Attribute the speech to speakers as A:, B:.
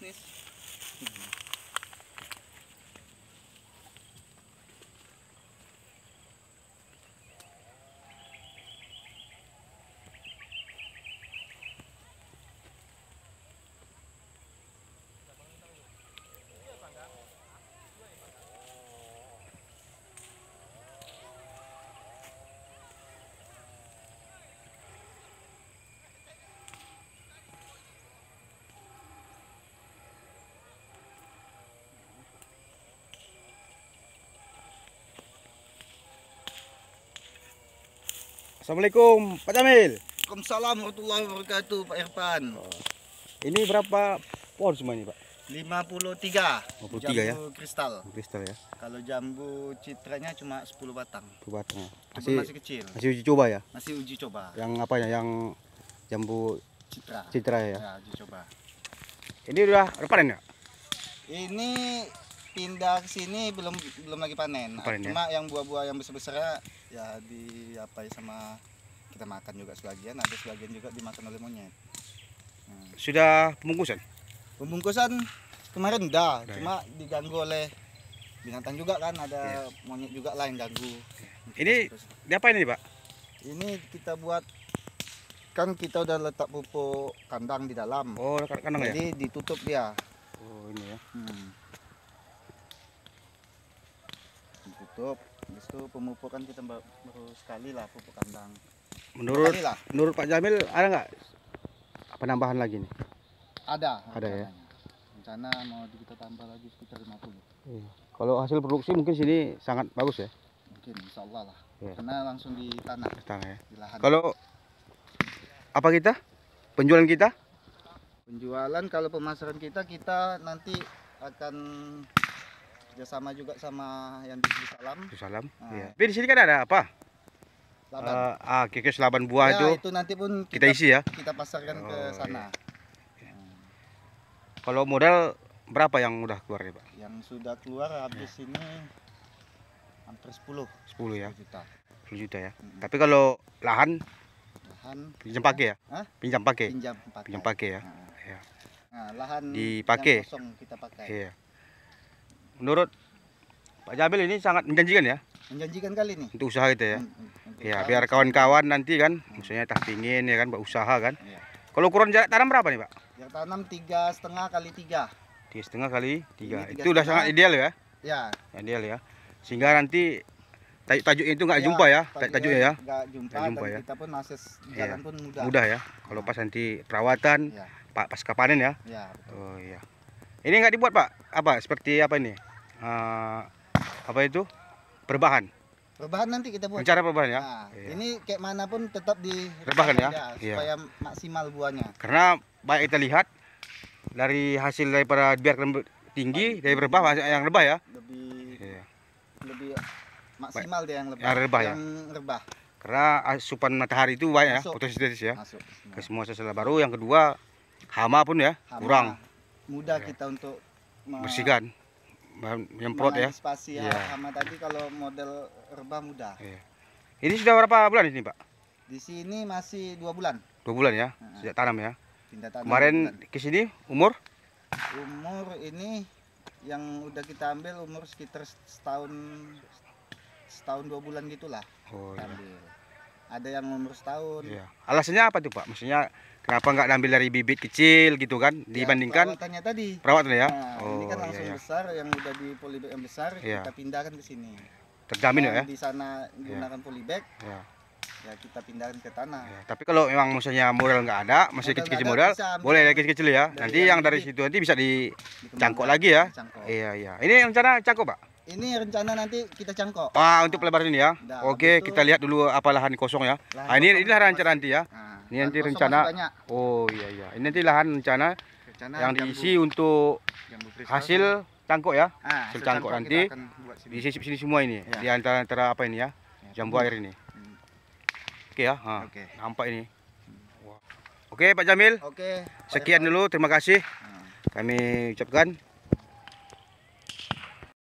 A: business. Mm-hmm.
B: Assalamualaikum Pak Jamil.
A: Waalaikumsalam warahmatullahi wabarakatuh Pak Irfan.
B: Ini berapa pohon semua ini Pak?
A: 53.
B: 53 ya?
A: jambu kristal.
B: Kristal ya.
A: Kalau jambu citranya cuma 10 batang.
B: Tuh batangnya.
A: Itu
B: Masih
A: masih kecil.
B: masih uji coba ya.
A: Masih uji coba.
B: Yang apanya? Yang jambu
A: Citra.
B: citra ya.
A: Ya, uji coba.
B: Ini udah udah panen ya?
A: Ini pindah ke sini belum belum lagi panen.
B: Panen ya?
A: Cuma yang buah-buah yang besar-besarnya ya di apa ya sama kita makan juga sebagian, ada sebagian juga dimakan oleh monyet. Hmm.
B: Sudah pembungkusan?
A: Pembungkusan kemarin Udah, cuma diganggu oleh binatang juga kan, ada monyet juga yang ganggu.
B: Ini diapain ini Pak?
A: ini kita buat kan kita udah letak pupuk kandang di dalam.
B: Oh, kandang ya?
A: Jadi ditutup dia.
B: Oh, ini ya.
A: Hmm. Ditutup. Habis itu pemupukan kita ba- baru sekali lah pupuk kandang.
B: Menurut
A: lah.
B: menurut Pak Jamil ada nggak penambahan lagi nih?
A: Ada.
B: Ada ya?
A: Rencana mau di- kita tambah lagi sekitar 50.
B: Iya. Kalau hasil produksi mungkin sini sangat bagus ya.
A: Mungkin insya Allah lah.
B: Iya.
A: Karena langsung di tanah,
B: Tanah ya.
A: di lahan.
B: Kalau apa kita? Penjualan kita?
A: penjualan kalau pemasaran kita kita nanti akan kerjasama juga sama yang di Salam.
B: Salam.
A: Ah.
B: Iya. Tapi di sini kan ada apa?
A: Laban.
B: Eh, ah, kikis laban buah
A: Ya,
B: itu
A: itu nanti pun
B: kita isi ya.
A: kita pasarkan ke
B: Oh,
A: sana.
B: Kalau modal berapa yang udah keluar nih Pak?
A: Yang sudah keluar habis ini hampir 10
B: 10 ya,
A: 10 juta.
B: 10 juta ya.
A: Mm-mm.
B: Tapi kalau lahan
A: Lahan
B: pinjam pakai ya?
A: Hah?
B: Pinjam pakai.
A: pinjam pakai.
B: Pinjam pakai ya.
A: Nah,
B: Iya.
A: Nah, lahan
B: Dipakai.
A: kosong kita pakai.
B: Iya. Menurut Pak Jamil ini sangat menjanjikan ya
A: Menjanjikan kali nih.
B: untuk usaha kita ya.
A: Hmm, hmm,
B: Ya, biar kawan-kawan nanti kan, maksudnya tak pingin ya kan, buat usaha kan.
A: Iya.
B: Kalau ukuran jarak tanam berapa nih Pak?
A: Yang tanam tiga setengah kali tiga.
B: Tiga setengah kali tiga.
A: Ini
B: Itu udah sangat ideal ya,
A: Ya.
B: ideal ya. Sehingga nanti tajuk-tajuknya itu nggak
A: ya,
B: jumpa ya,
A: tajuknya
B: tajuknya ya.
A: Nggak jumpa,
B: jumpa ya.
A: kita pun akses
B: Iya.
A: jalan pun mudah.
B: Mudah ya. Kalau pas nanti perawatan,
A: Ya,
B: Pak pasca panen ya.
A: ya. betul.
B: Oh iya. Ini nggak dibuat Pak? Apa? Seperti apa ini? Eh, apa itu? Perbahan.
A: Perubahan nanti kita buat.
B: Rencana perbahan ya.
A: Nah,
B: Iya.
A: ini kayak mana pun tetap di
B: Rebahan ya?
A: aja,
B: Iya.
A: supaya maksimal buahnya.
B: Karena baik kita lihat dari hasil daripada biar lembut tinggi dari rebah yang rebah ya.
A: Lebih
B: Iya.
A: lebih maksimal dia yang lebih
B: Yang rebah ya?
A: rebah
B: Karena asupan matahari itu banyak ya, fotosintesis ya.
A: masuk.
B: Ke semua sel baru. Yang kedua hama pun ya
A: Hama,
B: kurang
A: mudah
B: Iya.
A: kita untuk
B: bersihkan. Bahan- Menyemprot ya.
A: mengantisipasi
B: Iya.
A: hama tadi kalau model rebah mudah.
B: Iya. Ini sudah berapa bulan ini Pak?
A: Di sini masih dua bulan
B: Dua bulan ya,
A: Nah.
B: sejak tanam ya.
A: pindah tanam.
B: Kemarin ke sini umur
A: umur ini yang udah kita ambil umur sekitar setahun setahun dua bulan gitulah
B: Oh iya.
A: Ada yang umur setahun.
B: Iya. Alasannya apa tuh Pak? Maksudnya kenapa nggak ambil dari bibit kecil gitu kan?
A: Ya,
B: Dibandingkan
A: perawatannya tadi.
B: perawatan ya?
A: Nah,
B: oh
A: ini kan
B: iya,
A: langsung
B: iya.
A: besar yang udah di polybag yang besar
B: Iya.
A: kita pindahkan ke sini.
B: Terjamin
A: Yang
B: ya?
A: Di sana gunakan polybag
B: Iya.
A: ya kita pindahkan ke tanah.
B: Ya, tapi kalau memang misalnya modal nggak ada, masih
A: Modal
B: kecil-kecil modal, boleh dari kecil-kecil ya.
A: dari
B: nanti
A: yang
B: yang dari situ nanti bisa dicangkok lagi ya.
A: dicangkok.
B: Iya iya. Ini rencana cangkok pak?
A: Ini rencana nanti kita cangkok.
B: Wah untuk pelebaran ini ya.
A: Nah,
B: Oke
A: itu-
B: kita lihat dulu apa lahan kosong ya.
A: Lahan
B: Ah, ini ini lahan rencana nanti ya.
A: Nah,
B: Ini nanti rencana. Oh iya iya. Ini nanti lahan rencana
A: Rencana
B: yang
A: jambu-
B: diisi untuk
A: jambu
B: hasil cangkok ya.
A: Ah,
B: hasil cangkok
A: kita
B: nanti
A: buat sini.
B: Semua ini.
A: Ya.
B: Di antara antara apa ini ya?
A: Ya,
B: Jambu air ini.
A: Hmm.
B: Oke ya. Ha,
A: Oke.
B: Nampak ini. Oke Pak Jamil.
A: Oke. Pak
B: Sekian
A: Irfan.
B: dulu. Terima kasih.
A: Nah.
B: Kami ucapkan